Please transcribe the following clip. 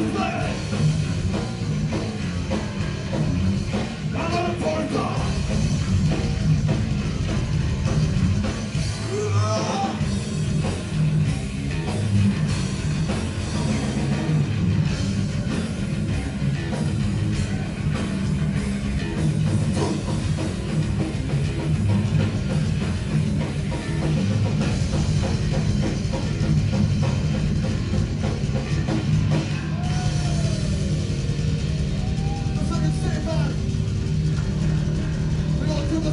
Unleash!